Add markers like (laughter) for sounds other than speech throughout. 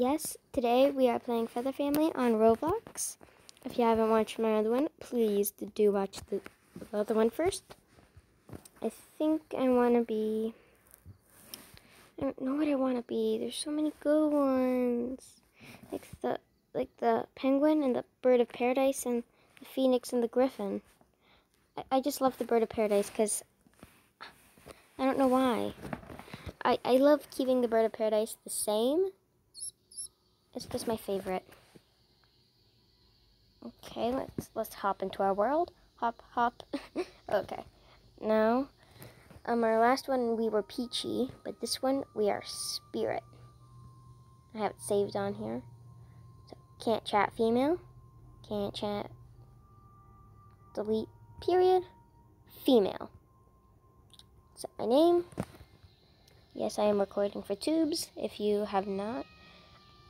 Yes, today we are playing Feather Family on Roblox. If you haven't watched my other one, please do watch the, the other one first. I think I want to be... I don't know what I want to be. There's so many good ones. Like the like the penguin and the bird of paradise and the phoenix and the griffin. I, I just love the bird of paradise because I don't know why. I, I love keeping the bird of paradise the same. It's just my favorite. Okay, let's let's hop into our world. Hop, hop. (laughs) okay. Now, um, our last one we were Peachy, but this one we are Spirit. I have it saved on here. So, can't chat female. Can't chat. Delete period. Female. Set my name. Yes, I am recording for Tubes. If you have not,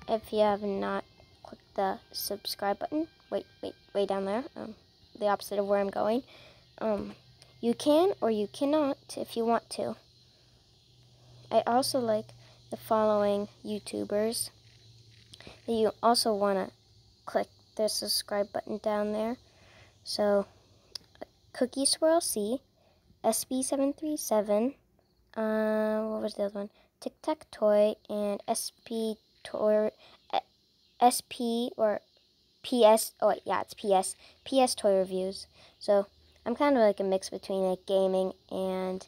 if you have not clicked the subscribe button, wait, wait, way down there, um, the opposite of where I'm going, um, you can or you cannot if you want to. I also like the following YouTubers that you also want to click the subscribe button down there. So, Cookie Swirl C, SB737, uh, what was the other one? Tic Tac Toy and SP Toy, eh, SP or PS. Oh yeah, it's PS. PS Toy Reviews. So I'm kind of like a mix between like gaming and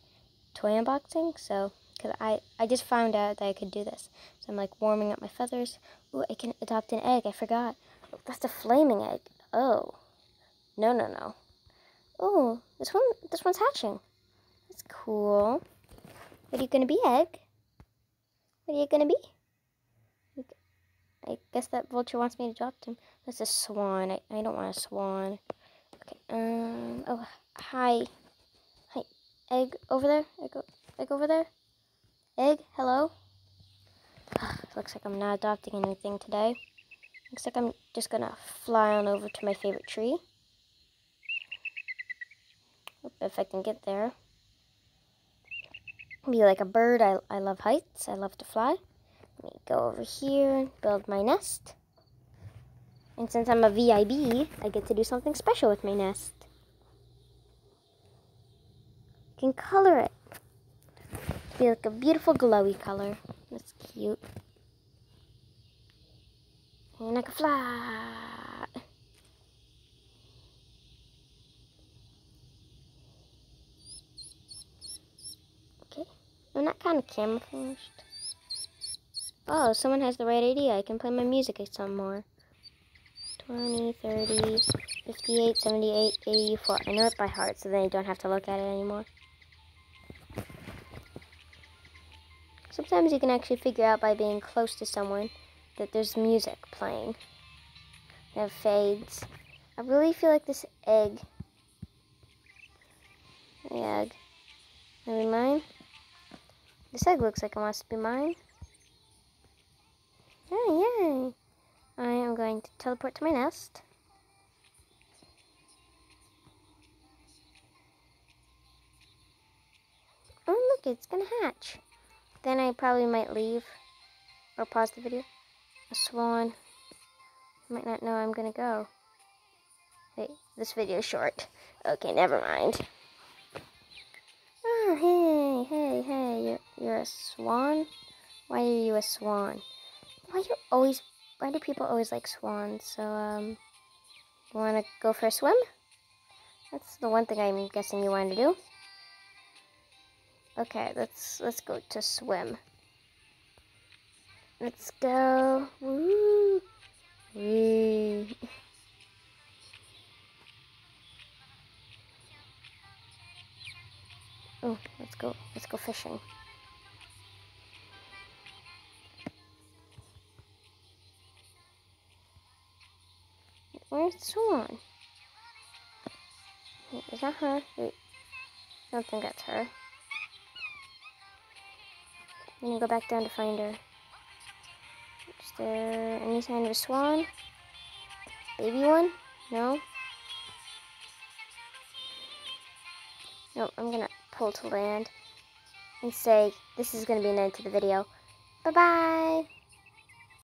toy unboxing. So because I I just found out that I could do this. So I'm like warming up my feathers. Ooh, I can adopt an egg. I forgot. That's a flaming egg. Oh, no no no. Oh, this one this one's hatching. That's cool. What are you gonna be, egg? What are you gonna be? I guess that vulture wants me to drop him. That's a swan. I, I don't want a swan. Okay, um, oh, hi. Hi, egg over there? Egg, egg over there? Egg, hello? Looks like I'm not adopting anything today. Looks like I'm just gonna fly on over to my favorite tree. If I can get there be like a bird. I, I love heights. I love to fly. Let me go over here and build my nest. And since I'm a VIB, I get to do something special with my nest. I can color it. To be like a beautiful glowy color. That's cute. And I can fly. I'm not kind of camouflaged. Oh, someone has the right idea. I can play my music some more. 20, 30, 58, 78, 84. I know it by heart, so then I don't have to look at it anymore. Sometimes you can actually figure out by being close to someone that there's music playing. It fades. I really feel like this egg. egg. Maybe mine? This egg looks like it wants to be mine. Oh, yay! I am going to teleport to my nest. Oh, look, it's gonna hatch. Then I probably might leave or pause the video. A swan might not know I'm gonna go. Hey, this video is short. Okay, never mind. Oh, hey, hey, hey, you're, you're a swan? Why are you a swan? Why do always, why do people always like swans? So, um, you want to go for a swim? That's the one thing I'm guessing you want to do. Okay, let's, let's go to swim. Let's go. Woo! (laughs) Oh, let's go. Let's go fishing. Where's swan? Is that her? Wait. I don't think that's her. I'm gonna go back down to find her. Is there any sign of a swan? Baby one? No? No, I'm gonna pull to land and say this is to be an end to the video. Bye-bye!